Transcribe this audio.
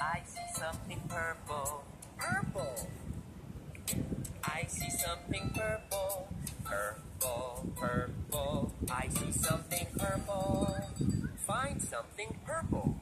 I see something purple. Purple. I see something purple. Purple, purple. I see something purple. Find something purple.